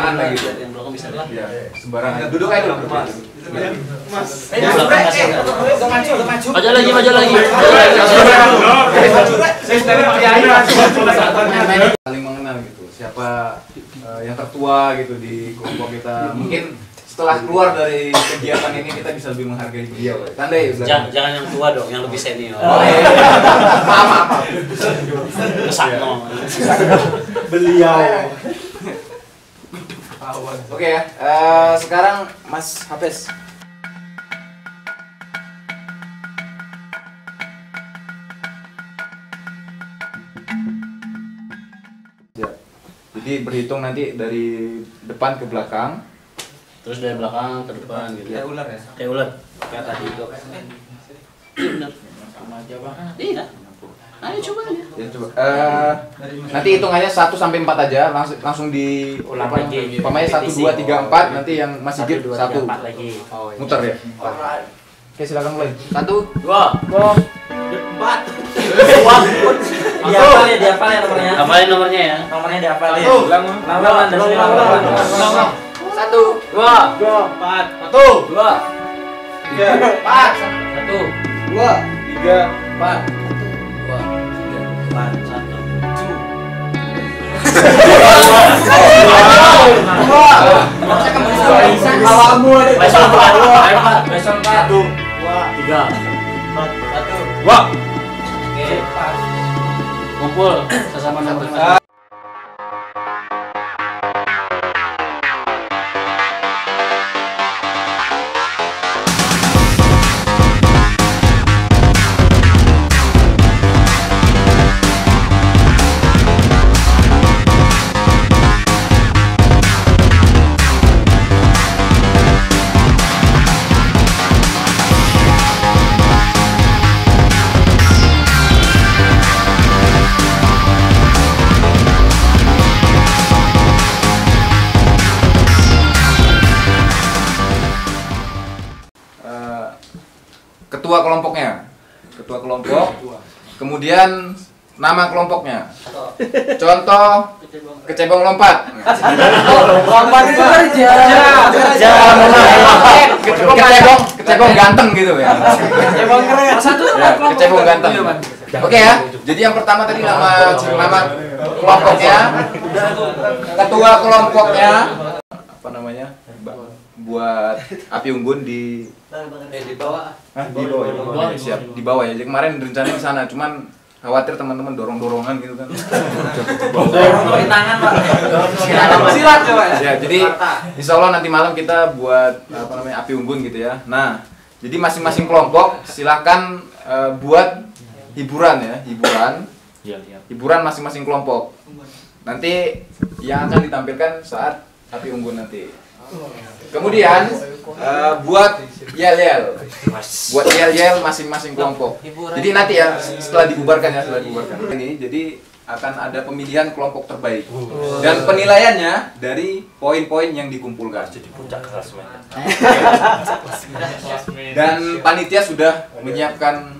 sembarangan lagi. Yang belakang bisa lihat. Ya, sembarangan. Duduk aja dulu. Maju lagi, maju lagi. Saling mengenal gitu. Siapa eh, yang tertua gitu di kelompok kita. Mungkin setelah keluar dari kegiatan ini kita bisa lebih menghargai beliau. Tandai Jangan, jangan yang tua dong, yang lebih senior. Oh iya. Maaf, maaf. Beliau. Oke ya. eh, sekarang Mas Hafiz. Ya. Jadi berhitung nanti dari depan ke belakang. Terus dari belakang ke depan gitu. Kayak ular ya? Kayak ular. Kayak tadi itu. Benar. Iya. Ayo coba aja. Ya coba. Eh, nanti hitungannya 1 sampai 4 aja, langsung langsung di Ulang apa, lagi. Pemainnya 1 2 3 4, nanti yang masih git dua, 1. tiga, empat lagi. Oh, iya. Muter ya. Oke, silakan mulai. 1 Dua. Empat. Diapal ya, diapal ya nomornya. Hafalin nomornya ya. Nomornya diapal ya. Satu. Satu, Dua. Empat. Satu. Dua. Tiga. Empat. Satu. Dua. Tiga. Empat. Dua. Tiga. Empat. Satu. Ada. Besok empat. Ayo empat. Besok empat. Tiga. Satu. Wah. Oke. Kumpul sesama nomor. Ketua kelompoknya. Ketua kelompok. Kemudian nama kelompoknya. Contoh kecebong lompat. Lompat kerja. Kecebong, kecebong ganteng gitu ya. Emang keren. Satu Ya, kecebong ganteng. Oke ya. Jadi yang pertama tadi nama nama kelompoknya, ketua kelompoknya, apa namanya? Buat api unggun di Eh di bawah. Hah, di bawah ya? bawah. Siap di bawah ya. Jadi kemarin rencananya di sana, cuman khawatir teman-teman dorong-dorongan gitu kan. Pakai tangan, Pak. Silat coba ya. ya, jadi insya Allah nanti malam kita buat apa namanya api unggun gitu ya. Nah, jadi masing-masing kelompok silakan eh, buat hiburan ya, hiburan, Iya, iya. hiburan masing-masing kelompok. Nanti yang akan ditampilkan saat api unggun nanti. Kemudian eh, buat yel-yel, buat yel-yel masing-masing kelompok. Jadi nanti ya setelah dibubarkan ya setelah dibubarkan. Ini jadi akan ada pemilihan kelompok terbaik. Dan penilaiannya dari poin-poin yang dikumpulkan. Jadi puncak dan panitia sudah menyiapkan